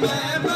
Lamb.